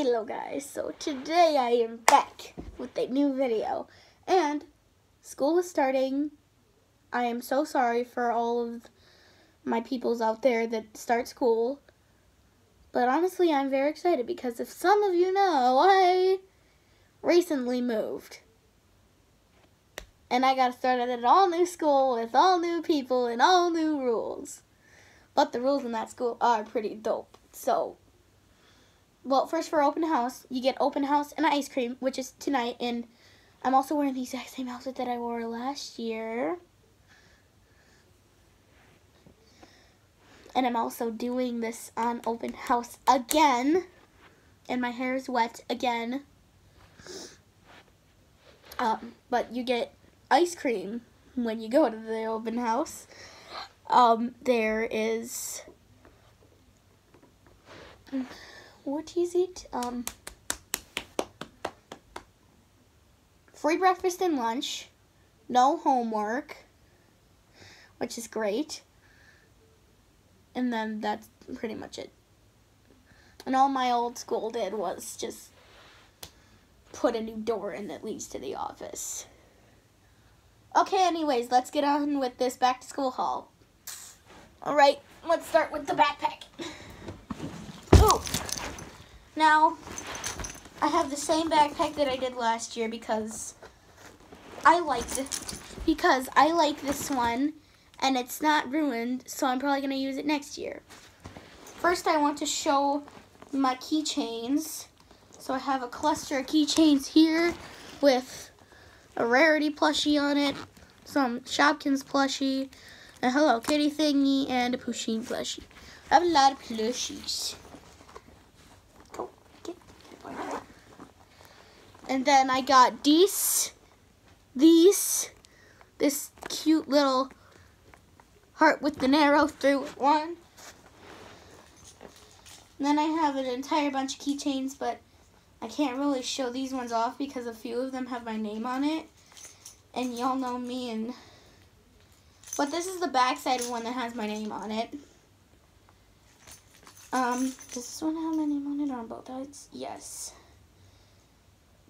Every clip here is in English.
Hello guys, so today I am back with a new video and school is starting. I am so sorry for all of my peoples out there that start school. But honestly, I'm very excited because if some of you know, I recently moved. And I got started at an all new school with all new people and all new rules. But the rules in that school are pretty dope. So well, first for open house, you get open house and ice cream, which is tonight. And I'm also wearing the exact same outfit that I wore last year. And I'm also doing this on open house again. And my hair is wet again. Um, but you get ice cream when you go to the open house. Um, there is what is it? Um, free breakfast and lunch, no homework, which is great. And then that's pretty much it. And all my old school did was just put a new door in that leads to the office. Okay, anyways, let's get on with this back to school haul. All right, let's start with the backpack. Now, I have the same backpack that I did last year because I liked it. Because I like this one and it's not ruined, so I'm probably going to use it next year. First, I want to show my keychains. So I have a cluster of keychains here with a Rarity plushie on it, some Shopkins plushie, a Hello Kitty thingy, and a Pusheen plushie. I have a lot of plushies. And then I got these, these, this cute little heart with the arrow through one. And then I have an entire bunch of keychains, but I can't really show these ones off because a few of them have my name on it. And y'all know me and... But this is the backside one that has my name on it. Um, does this one have my name on it on both sides? Yes.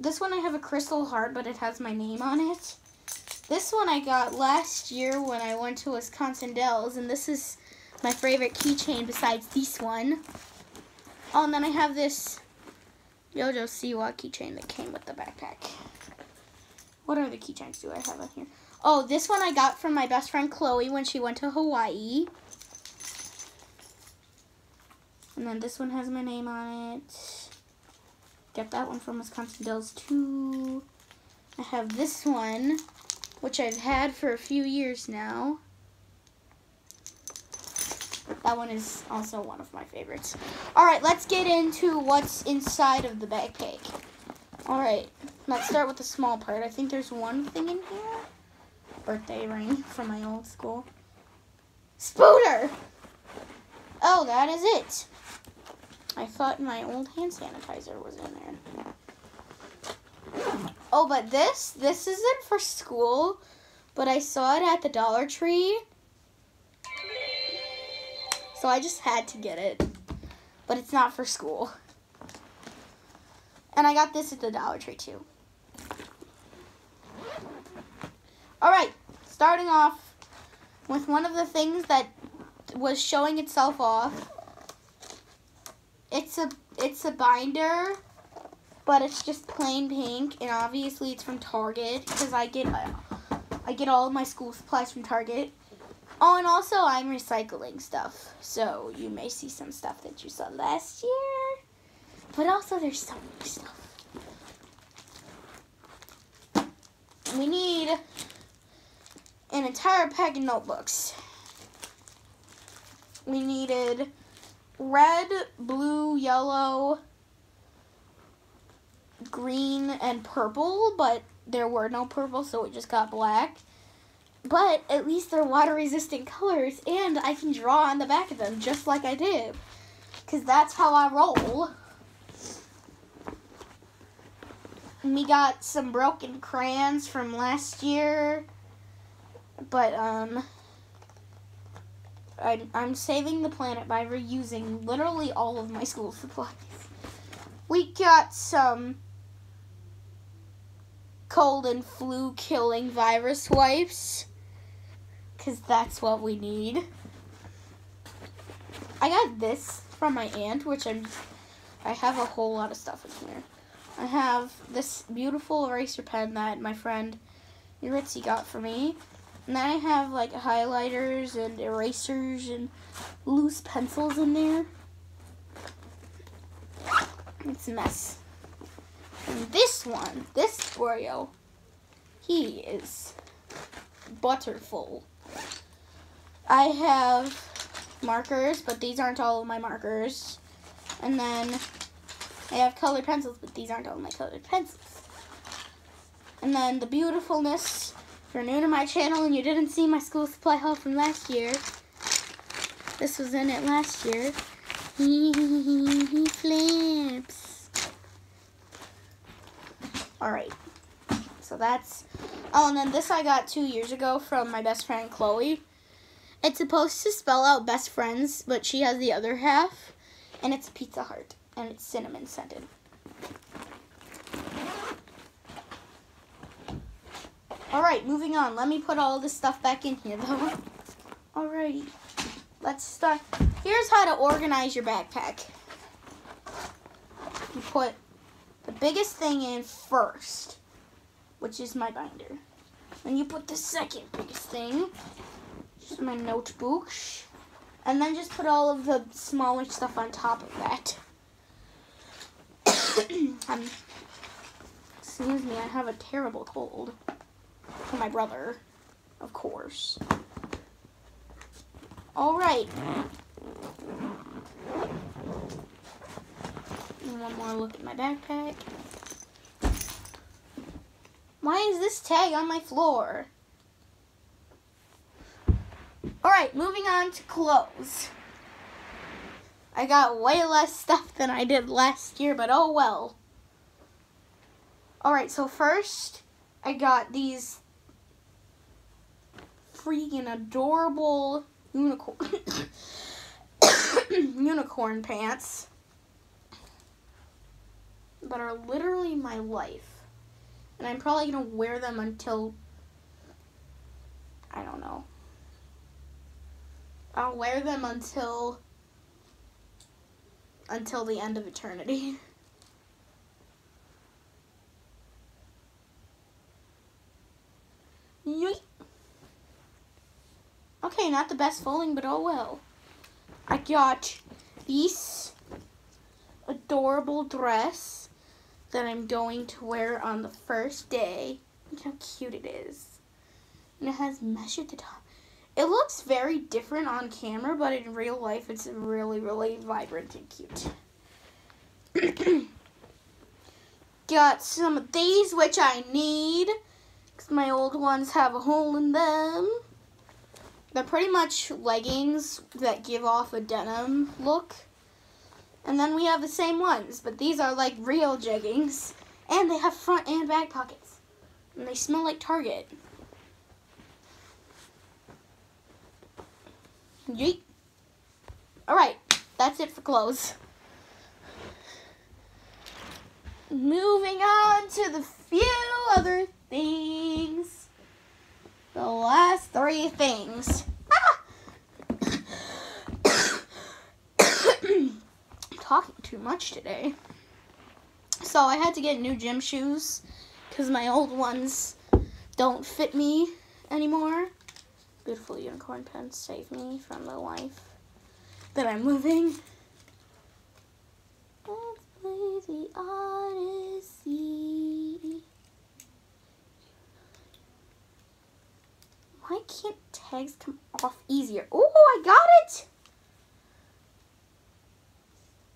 This one I have a crystal heart, but it has my name on it. This one I got last year when I went to Wisconsin Dells, and this is my favorite keychain besides this one. Oh, and then I have this Jojo Siwa keychain that came with the backpack. What other keychains do I have on here? Oh, this one I got from my best friend Chloe when she went to Hawaii. And then this one has my name on it. Got that one from Wisconsin Dells too. I have this one, which I've had for a few years now. That one is also one of my favorites. Alright, let's get into what's inside of the backpack. Alright, let's start with the small part. I think there's one thing in here. Birthday ring from my old school. Spooter! Oh, that is it. I thought my old hand sanitizer was in there. Oh, but this, this isn't for school, but I saw it at the Dollar Tree. So I just had to get it. But it's not for school. And I got this at the Dollar Tree too. Alright, starting off with one of the things that was showing itself off it's a it's a binder, but it's just plain pink, and obviously it's from Target because I get I get all of my school supplies from Target. Oh, and also I'm recycling stuff, so you may see some stuff that you saw last year, but also there's some new stuff. We need an entire pack of notebooks. We needed red, blue, yellow, green, and purple, but there were no purple, so it just got black. But at least they're water resistant colors, and I can draw on the back of them just like I did. Because that's how I roll. We got some broken crayons from last year. But, um, I, I'm saving the planet by reusing literally all of my school supplies. we got some cold and flu killing virus wipes because that's what we need. I got this from my aunt, which I'm. I have a whole lot of stuff in here. I have this beautiful eraser pen that my friend Yuritsi got for me. And I have like highlighters and erasers and loose pencils in there. It's a mess. And this one, this Oreo, he is butterful. I have markers, but these aren't all of my markers. And then I have colored pencils, but these aren't all my colored pencils. And then the beautifulness, if you're new to my channel and you didn't see my school supply haul from last year, this was in it last year. He flips. Alright. So that's... Oh, and then this I got two years ago from my best friend, Chloe. It's supposed to spell out best friends, but she has the other half. And it's Pizza Heart. And it's cinnamon scented. Moving on. Let me put all this stuff back in here, though. Alrighty. Let's start. Here's how to organize your backpack. You put the biggest thing in first, which is my binder. Then you put the second biggest thing, which is my notebook. And then just put all of the smaller stuff on top of that. um, excuse me, I have a terrible cold. For my brother, of course. All right. one more look at my backpack. Why is this tag on my floor? All right, moving on to clothes. I got way less stuff than I did last year, but oh well. All right, so first I got these freaking adorable unicorn unicorn pants that are literally my life. And I'm probably going to wear them until I don't know. I'll wear them until until the end of eternity. Okay, not the best folding, but oh well. I got this adorable dress that I'm going to wear on the first day. Look how cute it is. And it has mesh at the top. It looks very different on camera, but in real life it's really, really vibrant and cute. got some of these, which I need. Because my old ones have a hole in them. They're pretty much leggings that give off a denim look. And then we have the same ones, but these are like real jeggings. And they have front and back pockets. And they smell like Target. Yeet. Alright, that's it for clothes. Moving on to the few other things. The last three things. talking too much today. So I had to get new gym shoes because my old ones don't fit me anymore. Beautiful unicorn pens save me from the life that I'm living. Let's play the Odyssey. Why can't tags come off easier? Oh, I got it!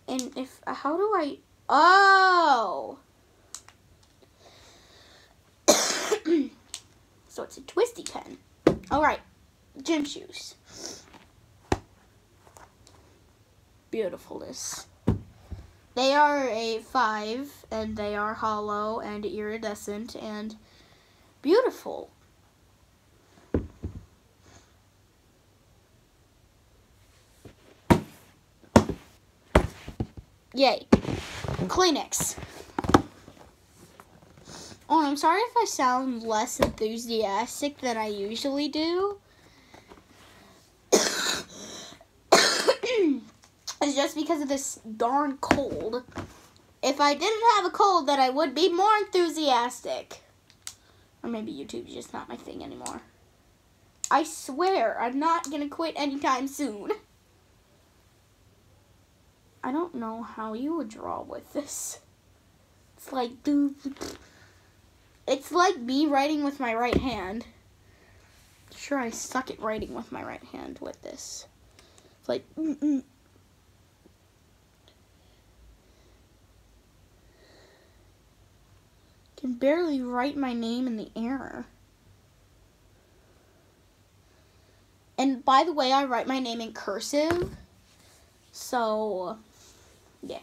And if, uh, how do I, oh. so it's a twisty pen. All right, gym shoes. Beautifulness. They are a five, and they are hollow and iridescent and beautiful. Yay. Kleenex. Oh, I'm sorry if I sound less enthusiastic than I usually do. it's just because of this darn cold. If I didn't have a cold, then I would be more enthusiastic. Or maybe YouTube's just not my thing anymore. I swear, I'm not going to quit anytime soon. I don't know how you would draw with this. It's like, dude, it's like me writing with my right hand. Sure, I suck at writing with my right hand with this. It's like, mm -mm. can barely write my name in the air. And by the way, I write my name in cursive. So, yeah.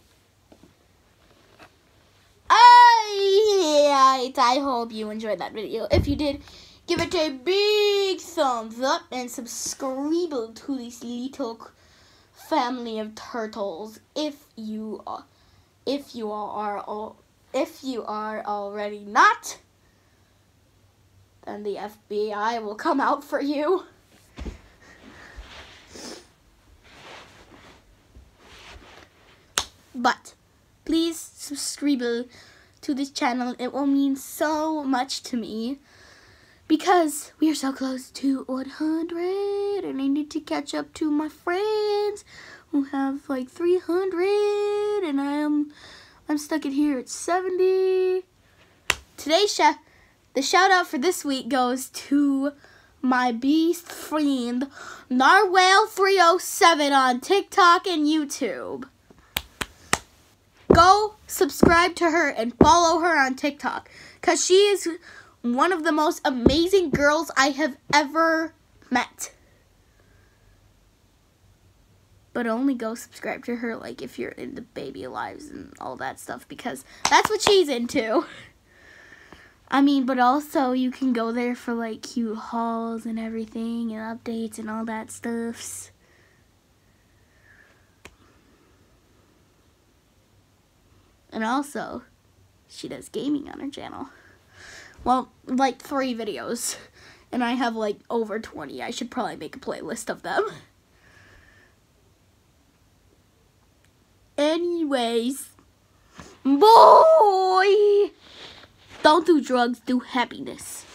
I, I hope you enjoyed that video. If you did, give it a big thumbs up and subscribe to this little family of turtles if you are if you are all if you are already not then the FBI will come out for you. But please subscribe to this channel. It will mean so much to me because we are so close to 100 and I need to catch up to my friends who have like 300 and I am I'm stuck in here at 70. Today's sh the shout out for this week goes to my beast friend Narwhale307 on TikTok and YouTube. Go subscribe to her and follow her on TikTok because she is one of the most amazing girls I have ever met. But only go subscribe to her like if you're into baby lives and all that stuff because that's what she's into. I mean, but also you can go there for like cute hauls and everything and updates and all that stuffs. And also, she does gaming on her channel. Well, like three videos. And I have like over 20. I should probably make a playlist of them. Anyways, boy, don't do drugs, do happiness.